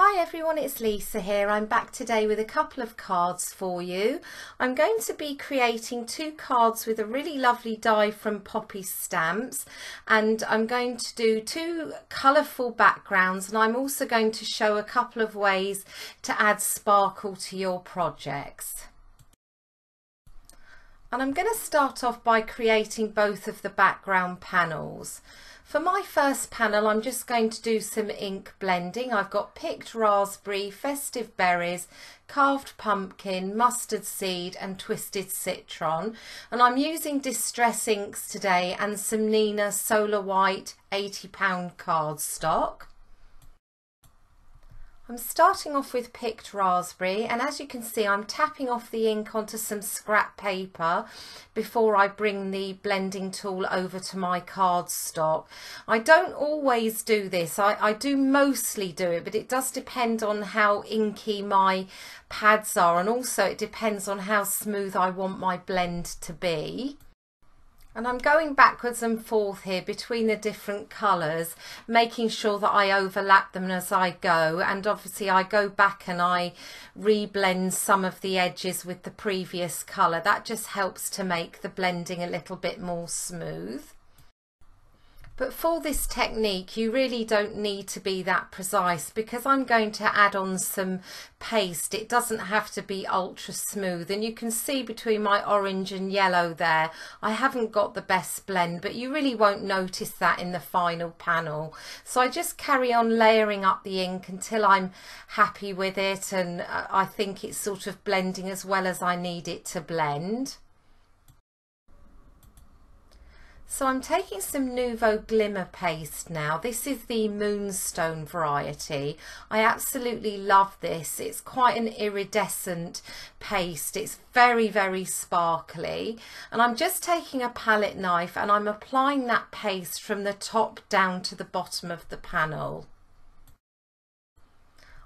Hi everyone, it's Lisa here. I'm back today with a couple of cards for you. I'm going to be creating two cards with a really lovely die from Poppy Stamps and I'm going to do two colourful backgrounds and I'm also going to show a couple of ways to add sparkle to your projects. And I'm going to start off by creating both of the background panels. For my first panel, I'm just going to do some ink blending. I've got picked raspberry, festive berries, carved pumpkin, mustard seed and twisted citron. And I'm using Distress inks today and some Neenah Solar White 80 pound cardstock. I'm starting off with picked raspberry and as you can see I'm tapping off the ink onto some scrap paper before I bring the blending tool over to my cardstock. I don't always do this, I, I do mostly do it but it does depend on how inky my pads are and also it depends on how smooth I want my blend to be. And I'm going backwards and forth here between the different colours, making sure that I overlap them as I go. And obviously I go back and I reblend some of the edges with the previous colour. That just helps to make the blending a little bit more smooth. But for this technique, you really don't need to be that precise because I'm going to add on some paste. It doesn't have to be ultra smooth. And you can see between my orange and yellow there, I haven't got the best blend, but you really won't notice that in the final panel. So I just carry on layering up the ink until I'm happy with it. And uh, I think it's sort of blending as well as I need it to blend. So I'm taking some Nuvo Glimmer Paste now. This is the Moonstone variety. I absolutely love this. It's quite an iridescent paste. It's very, very sparkly. And I'm just taking a palette knife and I'm applying that paste from the top down to the bottom of the panel.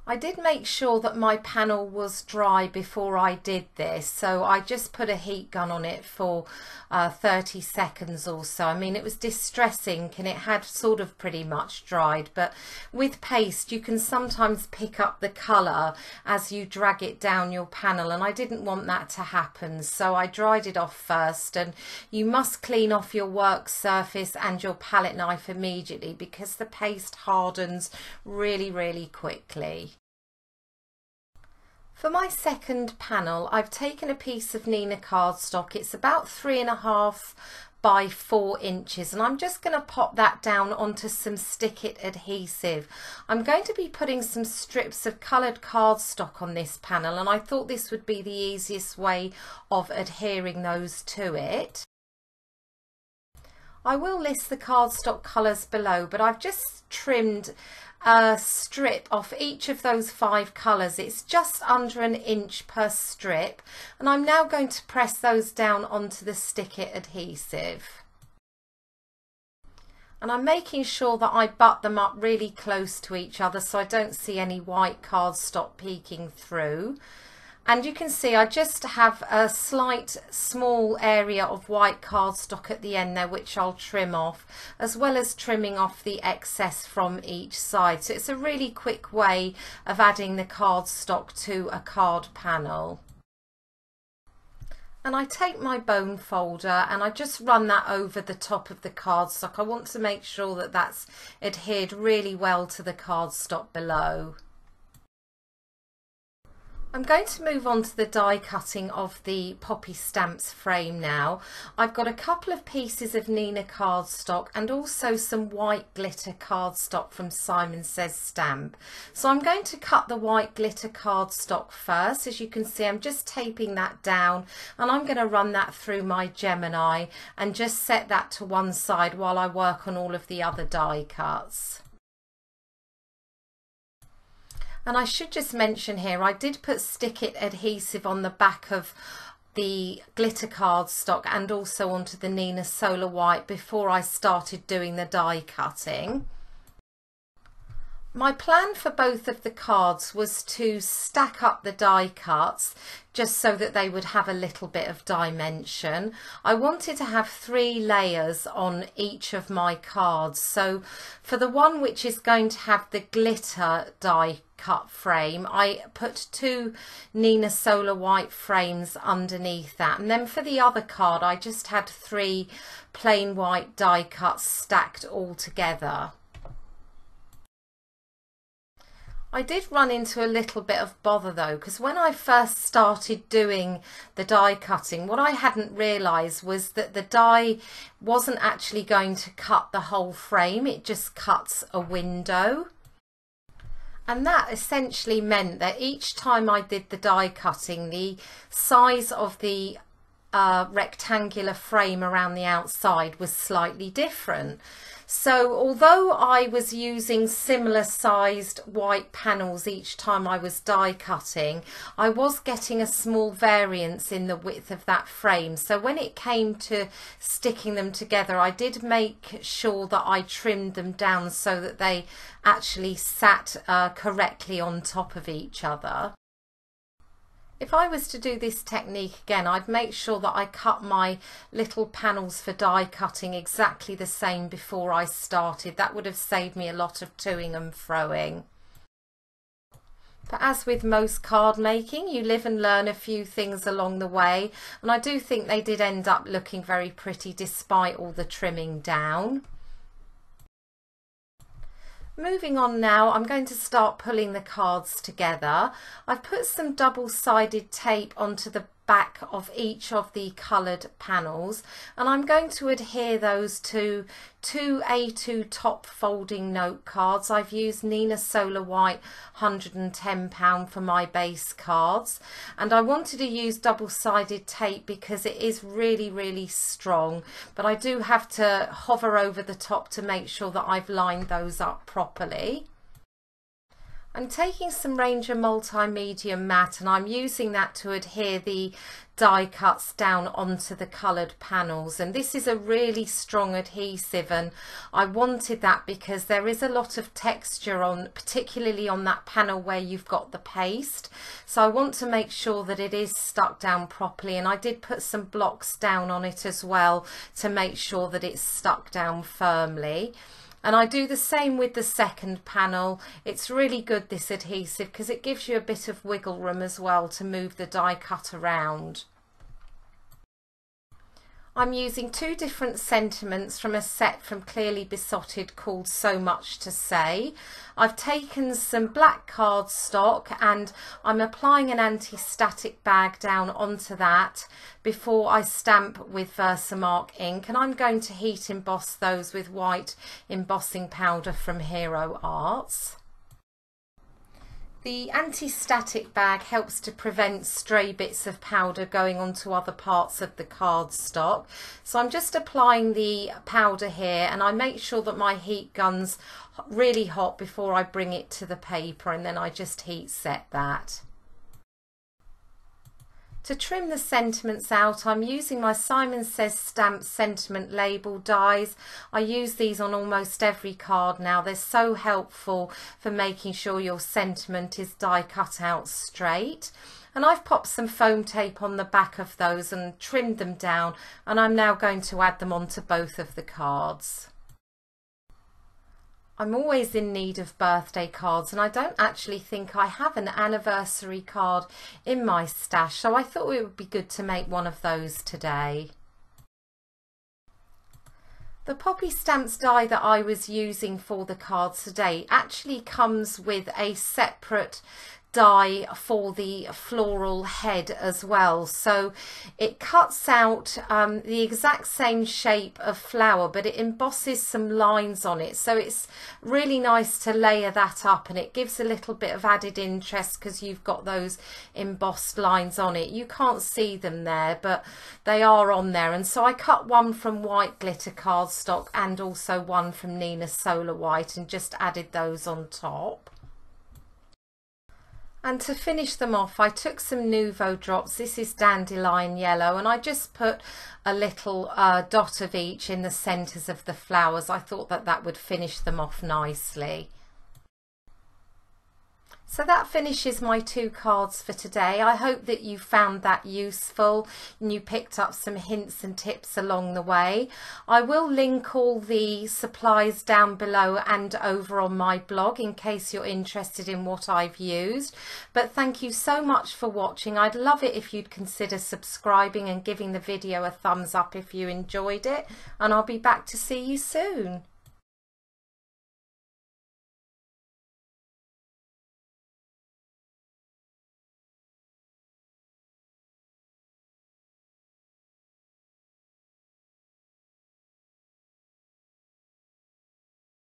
I did make sure that my panel was dry before I did this so I just put a heat gun on it for uh, 30 seconds or so. I mean it was Distress ink and it had sort of pretty much dried but with paste you can sometimes pick up the colour as you drag it down your panel and I didn't want that to happen so I dried it off first and you must clean off your work surface and your palette knife immediately because the paste hardens really really quickly. For my second panel, I've taken a piece of Neenah cardstock. It's about three and a half by four inches and I'm just going to pop that down onto some stick it adhesive. I'm going to be putting some strips of coloured cardstock on this panel and I thought this would be the easiest way of adhering those to it. I will list the cardstock colours below but I've just trimmed a strip off each of those five colours. It's just under an inch per strip and I'm now going to press those down onto the stick it adhesive. And I'm making sure that I butt them up really close to each other so I don't see any white cardstock peeking through and you can see I just have a slight small area of white cardstock at the end there which I'll trim off as well as trimming off the excess from each side so it's a really quick way of adding the cardstock to a card panel and I take my bone folder and I just run that over the top of the cardstock. I want to make sure that that's adhered really well to the cardstock below. I'm going to move on to the die cutting of the Poppy Stamps frame now. I've got a couple of pieces of Neenah cardstock and also some white glitter cardstock from Simon Says Stamp. So I'm going to cut the white glitter cardstock first. As you can see, I'm just taping that down and I'm going to run that through my Gemini and just set that to one side while I work on all of the other die cuts. And I should just mention here, I did put stick it adhesive on the back of the glitter cardstock and also onto the Neenah Solar White before I started doing the die cutting. My plan for both of the cards was to stack up the die cuts just so that they would have a little bit of dimension. I wanted to have three layers on each of my cards. So for the one which is going to have the glitter die cut frame, I put two Neenah Solar White frames underneath that. And then for the other card, I just had three plain white die cuts stacked all together. I did run into a little bit of bother though because when I first started doing the die cutting what I hadn't realised was that the die wasn't actually going to cut the whole frame it just cuts a window. And that essentially meant that each time I did the die cutting the size of the uh, rectangular frame around the outside was slightly different so although I was using similar sized white panels each time I was die cutting, I was getting a small variance in the width of that frame. So when it came to sticking them together, I did make sure that I trimmed them down so that they actually sat uh, correctly on top of each other. If I was to do this technique again, I'd make sure that I cut my little panels for die cutting exactly the same before I started. That would have saved me a lot of toing and froing. But as with most card making, you live and learn a few things along the way. And I do think they did end up looking very pretty despite all the trimming down. Moving on now, I'm going to start pulling the cards together. I've put some double-sided tape onto the back of each of the coloured panels and I'm going to adhere those to two A2 top folding note cards. I've used Neenah Solar White £110 for my base cards and I wanted to use double-sided tape because it is really really strong but I do have to hover over the top to make sure that I've lined those up properly. I'm taking some Ranger Multi Medium matte and I'm using that to adhere the die cuts down onto the coloured panels and this is a really strong adhesive and I wanted that because there is a lot of texture on particularly on that panel where you've got the paste so I want to make sure that it is stuck down properly and I did put some blocks down on it as well to make sure that it's stuck down firmly. And I do the same with the second panel. It's really good this adhesive because it gives you a bit of wiggle room as well to move the die cut around. I'm using two different sentiments from a set from Clearly Besotted called So Much to Say. I've taken some black cardstock and I'm applying an anti-static bag down onto that before I stamp with Versamark ink and I'm going to heat emboss those with white embossing powder from Hero Arts. The anti-static bag helps to prevent stray bits of powder going onto other parts of the cardstock. So I'm just applying the powder here and I make sure that my heat gun's really hot before I bring it to the paper and then I just heat set that. To trim the sentiments out, I'm using my Simon Says stamp sentiment label dies. I use these on almost every card now. They're so helpful for making sure your sentiment is die cut out straight. And I've popped some foam tape on the back of those and trimmed them down and I'm now going to add them onto both of the cards. I'm always in need of birthday cards and I don't actually think I have an anniversary card in my stash so I thought it would be good to make one of those today. The poppy stamps die that I was using for the cards today actually comes with a separate die for the floral head as well. So it cuts out um, the exact same shape of flower but it embosses some lines on it. So it's really nice to layer that up and it gives a little bit of added interest because you've got those embossed lines on it. You can't see them there but they are on there. And so I cut one from white glitter cardstock and also one from Neenah Solar White and just added those on top and to finish them off, I took some Nuvo drops. This is Dandelion Yellow. And I just put a little uh, dot of each in the centres of the flowers. I thought that that would finish them off nicely. So that finishes my two cards for today. I hope that you found that useful and you picked up some hints and tips along the way. I will link all the supplies down below and over on my blog in case you're interested in what I've used. But thank you so much for watching. I'd love it if you'd consider subscribing and giving the video a thumbs up if you enjoyed it. And I'll be back to see you soon.